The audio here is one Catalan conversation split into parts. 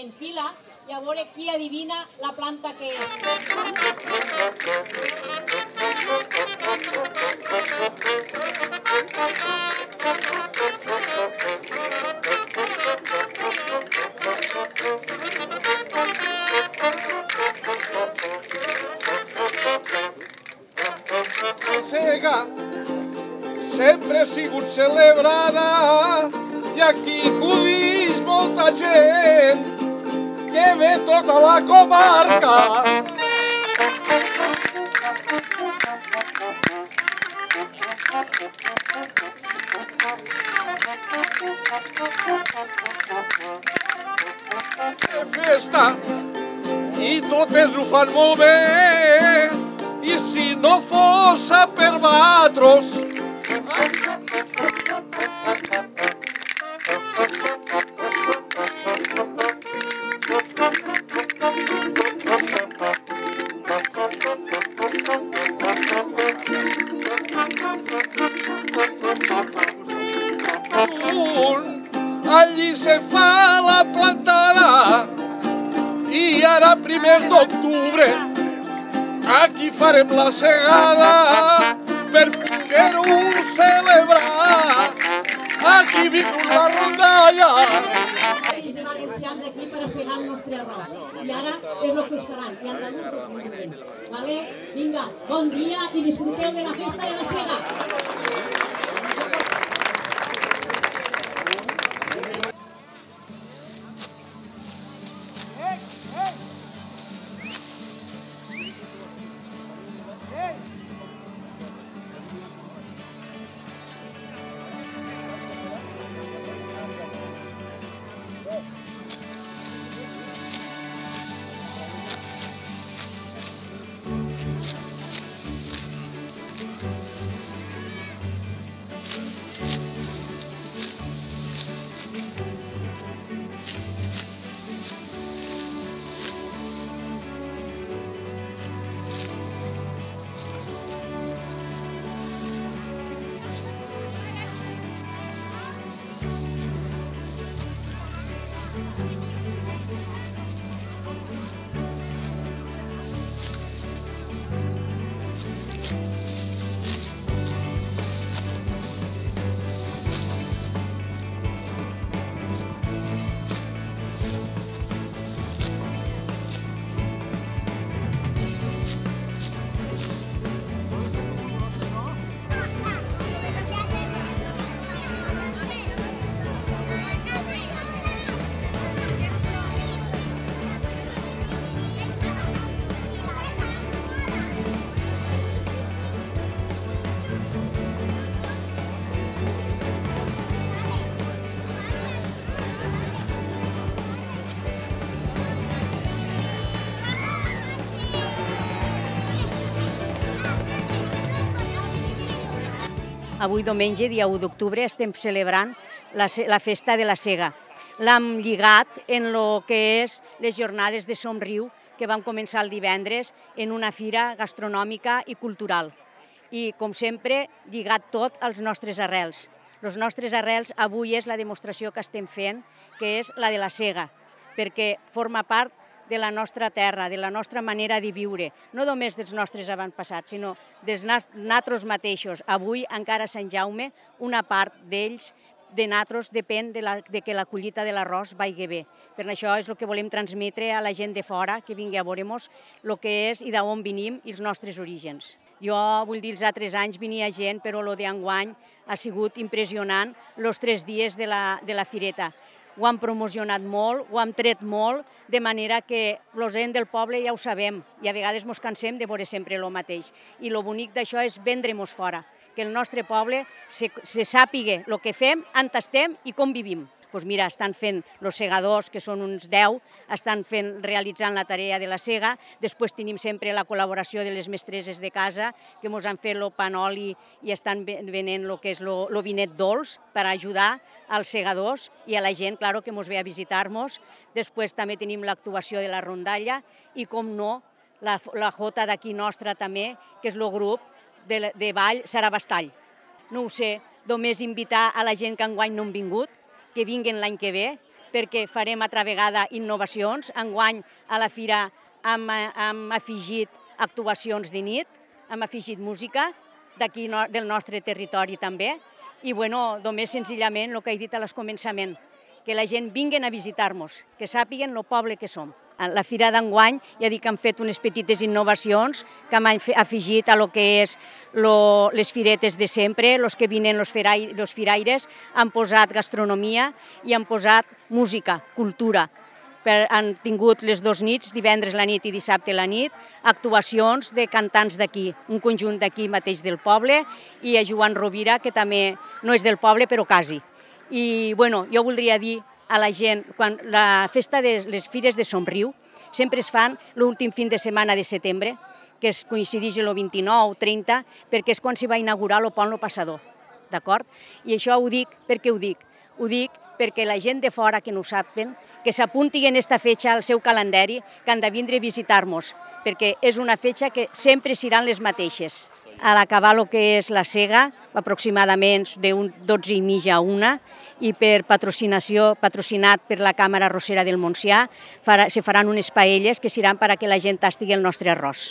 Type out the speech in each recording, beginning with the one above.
En fila i a veure qui adivina la planta que és. La cega sempre ha sigut celebrada i aquí acudix molta gent ve tota la comarca. De festa i totes ho fan molt bé i si no fos per farem la segada per poder-ho celebrar aquí vingut la rondalla Ells de valencians aquí per a segar el nostre arròs. I ara és el que us faran. I andalusos. Vale? Vinga, bon dia i disfruteu de la festa de la sega. Avui diumenge, dia 1 d'octubre, estem celebrant la, la festa de la Sega. L'hem lligat en lo que és les jornades de Somriu que vam començar el divendres en una fira gastronòmica i cultural. I, com sempre, lligat tot als nostres arrels. Els nostres arrels avui és la demostració que estem fent, que és la de la Sega, perquè forma part de la nostra terra, de la nostra manera de viure, no només dels nostres avantpassats, sinó dels natros mateixos. Avui, encara a Sant Jaume, una part d'ells de natros depèn de, la, de que la collita de l'arròs vagi bé. Per això és el que volem transmetre a la gent de fora, que vingui a veure-nos el que és i d'on venim i els nostres orígens. Jo vull dir, els altres anys venia gent, però el d'enguany ha sigut impressionant els tres dies de la, de la fireta ho han promocionat molt, ho han tret molt, de manera que la gent del poble ja ho sabem i a vegades ens cansem de veure sempre el mateix. I el bonic d'això és vendre-nos fora, que el nostre poble se, se sàpiga el que fem, on estem i com vivim. Doncs mira, estan fent els segadors, que són uns 10, estan fent, realitzant la tarea de la sega. Després tenim sempre la col·laboració de les mestreses de casa, que ens han fet el panoli i estan ve- venent el que és el vinet dolç per ajudar als segadors i a la gent, claro, que ens ve a visitar-nos. Després també tenim l'actuació de la rondalla i, com no, la, la jota d'aquí nostra també, que és el grup de, de ball Sarabastall. No ho sé, només invitar a la gent que enguany no han vingut, que vinguen l'any que ve, perquè farem altra vegada innovacions. Enguany a la fira hem, hem afegit actuacions de nit, hem afegit música d'aquí no, del nostre territori també. I bueno, només senzillament el que he dit al començament, que la gent vinguen a visitar-nos, que sàpiguen el poble que som. La fira d'enguany ja dic que han fet unes petites innovacions que han afegit a lo que és lo, les firetes de sempre, los que vinen los, ferai, los firaires, han posat gastronomia i han posat música, cultura. Per, han tingut les dos nits, divendres la nit i dissabte la nit, actuacions de cantants d'aquí, un conjunt d'aquí mateix del poble, i a Joan Rovira, que també no és del poble, però quasi. I bueno, jo voldria dir a la gent, quan la festa de les Fires de Somriu sempre es fan l'últim fin de setmana de setembre, que es coincideix el 29 30, perquè és quan s'hi va inaugurar el pont Lo Passador, d'acord? I això ho dic perquè ho dic. Ho dic perquè la gent de fora que no ho saben, que s'apunti en aquesta fetge al seu calendari, que han de vindre a visitar-nos, perquè és una fetge que sempre seran les mateixes a l'acabar el que és la cega, aproximadament d'un 12 i mitja a una, i per patrocinació, patrocinat per la Càmera Rossera del Montsià, farà, se faran unes paelles que seran per a que la gent tastigui el nostre arròs.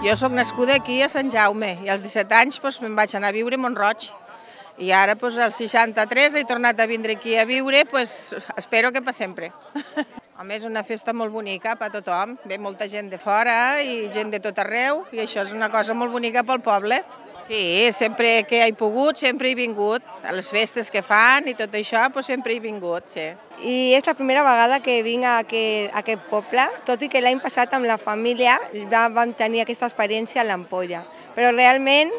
Jo sóc nascuda aquí a Sant Jaume i als 17 anys doncs, me'n vaig anar a viure a Montroig. I ara, doncs, als 63, he tornat a vindre aquí a viure, doncs, espero que per sempre. A més, una festa molt bonica per a tothom. Ve molta gent de fora i gent de tot arreu i això és una cosa molt bonica pel poble. Sí, sempre que he pogut, sempre he vingut. A les festes que fan i tot això, doncs sempre he vingut, sí. I és la primera vegada que vinc a aquest, a aquest poble, tot i que l'any passat amb la família ja vam tenir aquesta experiència a l'Ampolla. Però realment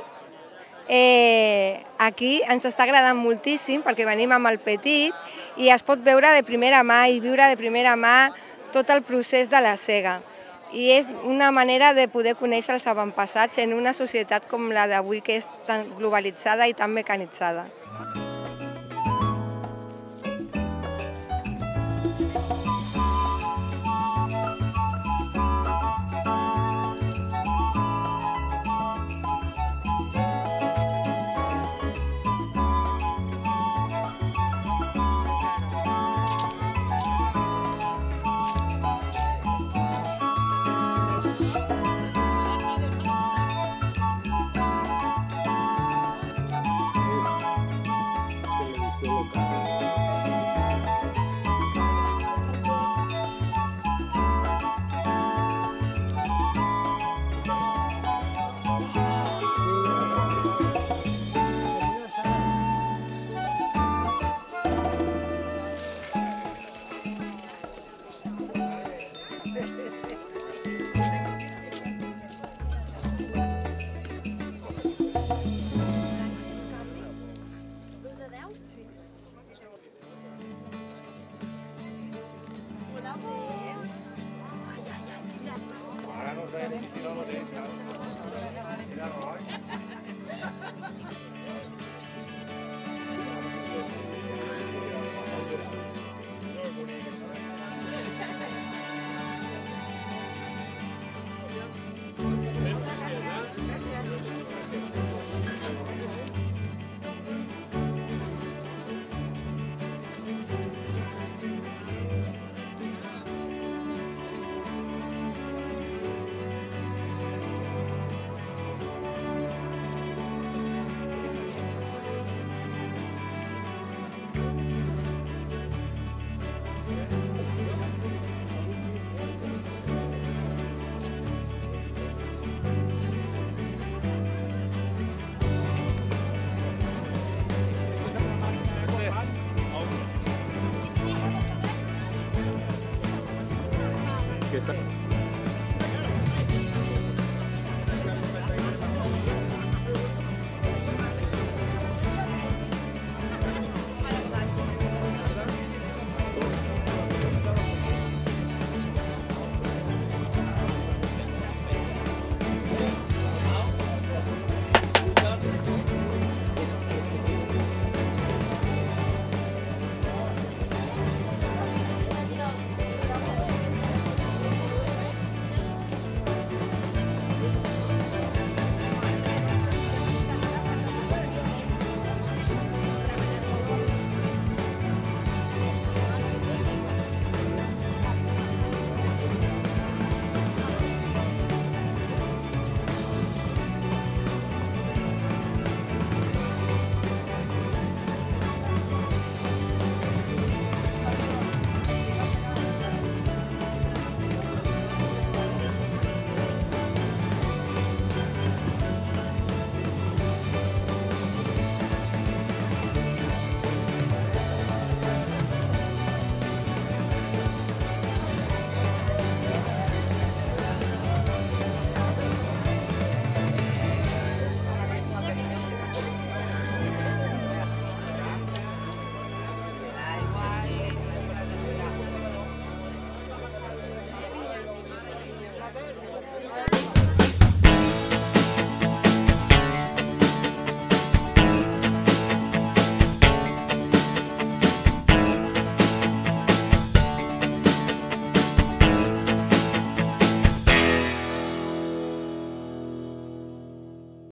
eh, aquí ens està agradant moltíssim perquè venim amb el petit i es pot veure de primera mà i viure de primera mà tot el procés de la cega i és una manera de poder conèixer els avantpassats en una societat com la d'avui que és tan globalitzada i tan mecanitzada. bene, si tirano dei scalzi. Si tirano anche.